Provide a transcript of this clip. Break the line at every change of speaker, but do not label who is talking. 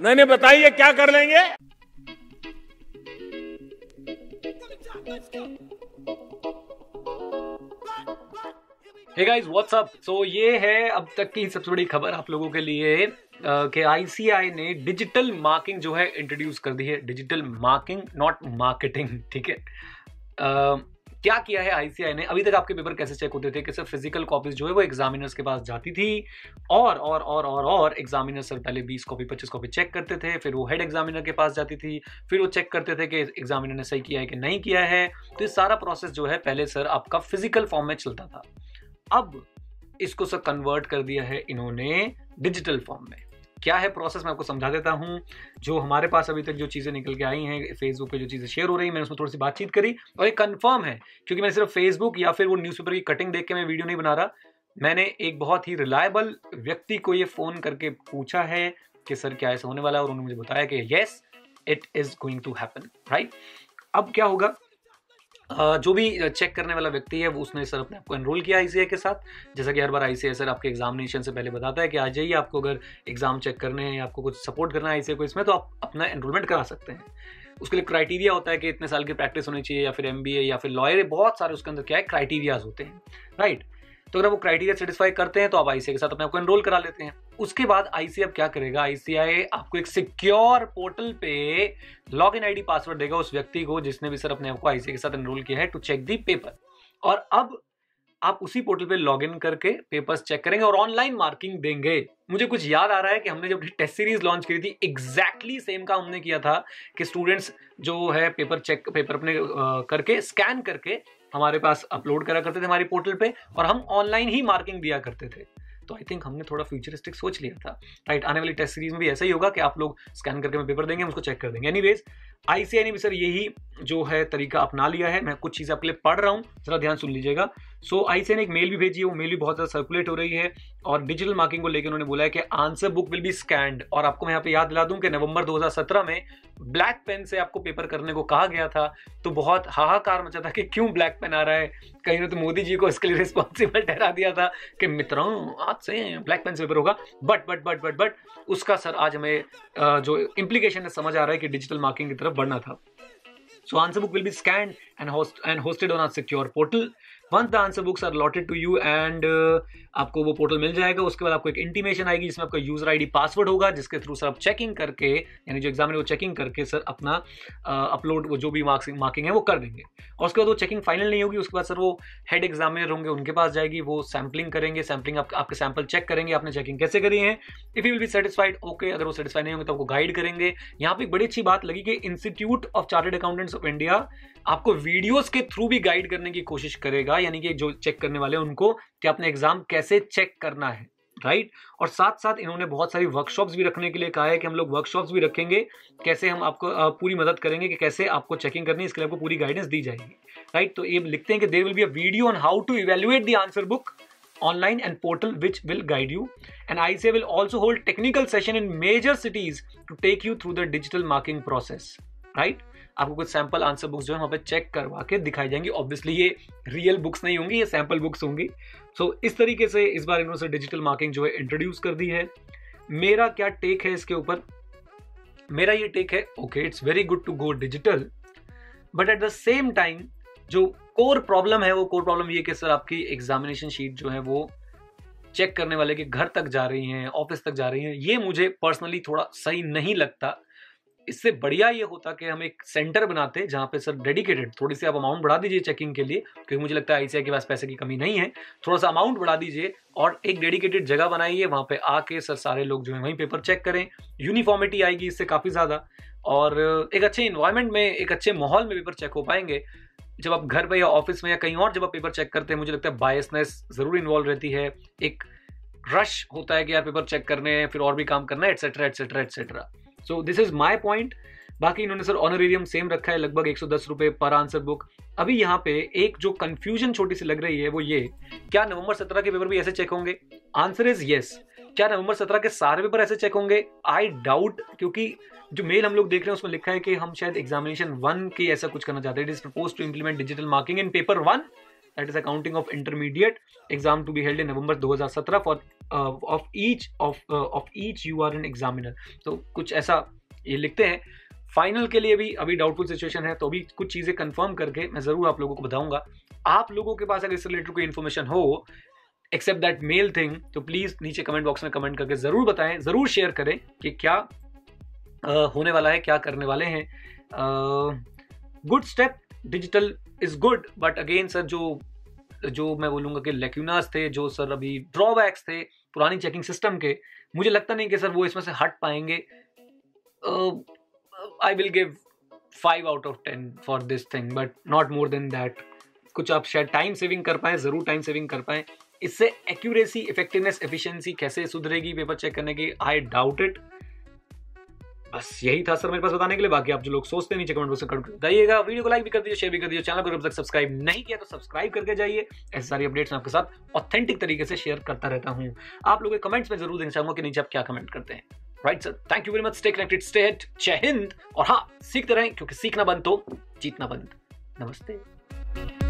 नहीं नहीं, बताइए, क्या कर लेंगे?
Hey guys what's up so ये है अब तक की सबसे बड़ी खबर आप लोगों के लिए कि आईसीआई ने डिजिटल मार्किंग जो है इंट्रोड्यूस कर दी है। डिजिटल मार्किंग नॉट मार्केटिंग ठीक है? क्या किया है आईसीआई ने? अभी तक आपके पेपर कैसे चेक होते थे कि सिर्फ़ फ़िज़िकल कॉपीज जो है वो एग्जामिनर्स के पास जाती थी? और और और और और एग्जामिनर सर पहले 20 कॉपी 25 कॉपी चेक करते थे, फिर वो हेड एग्जामिनर के पास जाती थी, फिर वो चेक करते थे कि एग्जामिनर ने सही किया है कि नहीं किया है। तो ये सारा प्रोसेस जो है पहले सर आपका फ़िज़िकल फॉर्म में चलता था। अब इसको सर कन्वर्ट कर दिया है इन्होंने डिजिटल फॉर्म में। क्या है प्रोसेस मैं आपको समझा देता हूँ। जो हमारे पास अभी तक जो चीज़ें निकल के आई हैं फेसबुक पे जो चीज़ें शेयर हो रही हैं, मैंने उसमें थोड़ी सी बातचीत करी और ये कन्फर्म है, क्योंकि मैं सिर्फ़ फेसबुक या फिर वो न्यूज़पेपर की कटिंग देख के मैं वीडियो नहीं बना रहा। मैंने एक बहुत ही रिलायबल व्यक्ति को ये फ़ोन करके पूछा है कि, सर, क्या ऐसा होने वाला है? और उन्होंने मुझे बताया कि yes it is going to happen right अब क्या होगा? जो भी चेक करने वाला व्यक्ति है, वो उसने सर अपने आपको एनरोल किया आई के साथ। जैसा कि हर बार आई सर आपके एग्जामिनेशन से पहले बताता है कि आ जाइए आपको अगर एग्ज़ाम चेक करने हैं आपको कुछ सपोर्ट करना है आई को इसमें तो आप अपना एनरोलमेंट करा सकते हैं। उसके लिए क्राइटेरिया होता है कि इतने साल की प्रैक्टिस होनी चाहिए या फिर एम या फिर लॉयर बहुत सारे उसके अंदर क्या है क्राइटेरियाज होते हैं राइट तो अगर वो क्राइटेरिया सेटिस्फाई करते हैं तो आप आईसीआई के साथ अपने आपको एनरोल करा लेते हैं। उसके बाद आईसीआई अब क्या करेगा? आईसीआई आपको एक सिक्योर पोर्टल पे लॉग इन आईडी पासवर्ड देगा उस व्यक्ति को जिसने भी सर अपने आपको आईसीआई के साथ एनरोल किया है टू चेक दी पेपर और अब आप उसी पोर्टल पे लॉग इन करके पेपर्स चेक करेंगे और ऑनलाइन मार्किंग देंगे। मुझे कुछ याद आ रहा है कि हमने जब टेस्ट सीरीज़ लॉन्च करी थी एग्जैक्टली exactly सेम काम हमने किया था कि स्टूडेंट्स जो है पेपर चेक पेपर अपने करके स्कैन करके हमारे पास अपलोड करा करते थे हमारी पोर्टल पे और हम ऑनलाइन ही मार्किंग दिया करते थे। तो आई थिंक हमने थोड़ा फ्यूचरिस्टिक सोच लिया था। राइट आने वाली टेस्ट सीरीज़ में भी ऐसा ही होगा कि आप लोग स्कैन करके पेपर देंगे उसको चेक कर देंगे। एनी वेज आई ने भी सर यही जो है तरीका अपना लिया है। मैं कुछ चीज़ें आपके लिए पढ़ रहा हूँ, जरा ध्यान सुन लीजिएगा। सो आईसीआई ने एक मेल भी भेजी है, वो मेल भी बहुत ज़्यादा सर्कुलेट हो रही है और डिजिटल मार्किंग को लेकर उन्होंने बोला है कि answer book will be scanned और आपको मैं यहाँ पे याद दिला दूँ कि नवंबर 2017 में ब्लैक पेन से आपको पेपर करने को कहा गया था तो बहुत हाहाकार मचा था कि क्यों ब्लैक पेन आ रहा है? कहीं ने तो मोदी जी को इसके लिए रिस्पॉन्सिबल ठहरा दिया था कि मित्रों, आज से ब्लैक पेन से पेपर होगा। But but but but but उसका सर आज हमें जो इम्प्लीकेशन है, समझ आ रहा है कि डिजिटल मार्किंग की तरफ़ बढ़ना था। So, answer book will be scanned and host, and hosted on a secure portal. Once the answer books are allotted to you uh, आपको वो पोर्टल मिल जाएगा उसके बाद आपको एक इंटीमेशन आएगी जिसमें आपका यूज़र आईडी पासवर्ड होगा जिसके थ्रू सर आप चेकिंग करके यानी जो एग्जामिनर वो चेकिंग करके सर अपना अपलोड वो जो भी मार्क्स मार्किंग है वो कर देंगे। और उसके बाद वो चेकिंग फाइनल नहीं होगी उसके बाद सर वो हेड एग्जामिनर होंगे उनके पास जाएगी वो सैम्पलिंग करेंगे सैम्पलिंग आप, आपके सैंपल चेक करेंगे आपने चेकिंग कैसे करी है? If you will be satisfied okay अगर वो सेटिस्फाइड नहीं होंगे तो आपको गाइड करेंगे। यहाँ पे एक बड़ी अच्छी बात लगी कि institute of chartered accountants of India आपको वीडियोस के थ्रू भी गाइड करने की कोशिश करेगा यानी कि जो चेक करने वाले उनको कि अपने एग्ज़ाम कैसे चेक करना है राइट? और साथ साथ इन्होंने बहुत सारी वर्कशॉप्स भी रखने के लिए कहा है कि हम लोग वर्कशॉप्स भी रखेंगे, कैसे हम आपको पूरी मदद करेंगे कि कैसे आपको चेकिंग करनी है, इसके लिए आपको पूरी गाइडेंस दी जाएगी राइट? तो ये लिखते हैं कि there will be a video on how to evaluate the answer book online and portal which will guide you and ICA will also hold technical session in major cities to take you through the digital marking process, right आपको कुछ sample answer books जो है वहाँ पर check करवा के दिखाई जाएँगी। ऑब्वियसली ये रियल बुक्स नहीं होंगी ये सैंपल बुक्स होंगी। सो so, इस तरीके से इस बार इन्होंने डिजिटल मार्किंग जो है इंट्रोड्यूस कर दी है। मेरा क्या टेक है इसके ऊपर? मेरा ये टेक है okay it's very good to go digital but at the same time जो कोर प्रॉब्लम है वो कोर प्रॉब्लम ये कि सर आपकी एग्जामिनेशन शीट जो है वो चेक करने वाले के घर तक जा रही हैं ऑफ़िस तक जा रही हैं ये मुझे पर्सनली थोड़ा सही नहीं लगता। इससे बढ़िया ये होता कि हम एक सेंटर बनाते जहाँ पे सर डेडिकेटेड, थोड़ी सी आप अमाउंट बढ़ा दीजिए चेकिंग के लिए, क्योंकि मुझे लगता है आईसीआई के पास पैसे की कमी नहीं है। थोड़ा सा अमाउंट बढ़ा दीजिए और एक डेडिकेटेड जगह बनाइए, वहाँ पे आके सर सारे लोग जो है वहीं पेपर चेक करें। यूनिफॉर्मिटी आएगी इससे काफ़ी ज़्यादा और एक अच्छे इन्वायरमेंट में, एक अच्छे माहौल में पेपर चेक हो पाएँगे। जब आप घर पर या ऑफ़िस में या कहीं और जब आप पेपर चेक करते हैं, मुझे लगता है बायसनेस ज़रूर इन्वॉल्व रहती है। एक रश होता है कि यार पेपर चेक करने हैं, फिर और भी काम करना है etcetera etcetera etcetera so this is my point बाकी इन्होंने सर ऑनरेरियम सेम रखा है, लगभग एक सौ पर आंसर बुक अभी यहाँ पे एक जो कंफ्यूजन छोटी सी लग रही है, वो ये, क्या नवंबर सत्रह के पेपर भी ऐसे चेक होंगे? आंसर इज़ येस क्या नवंबर सत्रह के सारे पेपर ऐसे चेक होंगे? आई डाउट क्योंकि जो मेल हम लोग देख रहे हैं, उसमें लिखा है कि हम शायद एग्जामिनेशन वन की ऐसा कुछ करना चाहते हैं. It is propose to implement digital marking in paper one that is accounting of intermediate exam to be held in November 2017 for of each of of each you are an examiner तो कुछ ऐसा ये लिखते हैं। Final के लिए भी अभी डाउटफुल सिचुएशन है तो अभी कुछ चीज़ें कंफर्म करके मैं ज़रूर आप लोगों को बताऊँगा। आप लोगों के पास अगर इस रिलेटेड कोई इन्फॉर्मेशन हो एक्सेप्ट दैट मेल थिंग तो प्लीज़ नीचे कमेंट बॉक्स में कमेंट करके ज़रूर बताएँ ज़रूर शेयर करें कि क्या आ, होने वाला है क्या करने वाले हैं। Good step digital is good but again sir जो जो मैं बोलूँगा कि लेक्यूनास थे, जो सर अभी ड्रॉबैक्स थे पुरानी चेकिंग सिस्टम के, मुझे लगता नहीं कि सर वो इसमें से हट पाएँगे। I will give five out of ten for this thing but not more than that कुछ आप शायद टाइम सेविंग कर पाए, ज़रूर टाइम सेविंग कर पाए। इससे एक्यूरेसी इफेक्टिवनेस एफिशिएंसी कैसे सुधरेगी पेपर चेक करने की? आई डाउट इट बस यही था सर मेरे पास बताने के लिए। बाकी आप जो लोग सोचते नीचे कमेंट बॉक्स में कमेंट बताइएगा। वीडियो को लाइक भी कर दीजिए शेयर भी कर दीजिए। चैनल को जब तक सब्सक्राइब नहीं किया तो सब्सक्राइब करके जाइए। ऐसी सारी अपडेट्स आपके साथ ऑथेंटिक तरीके से शेयर करता रहता हूँ। आप लोगों कमेंट्स में ज़रूर देना चाहूँगा कि नीचे आप क्या कमेंट करते हैं। Right sir thank you very much stay connected stay head Jai Hind और हाँ सीखते रहें, क्योंकि सीखना बंद तो जीतना बंद। नमस्ते।